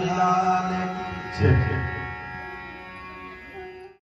लाल छे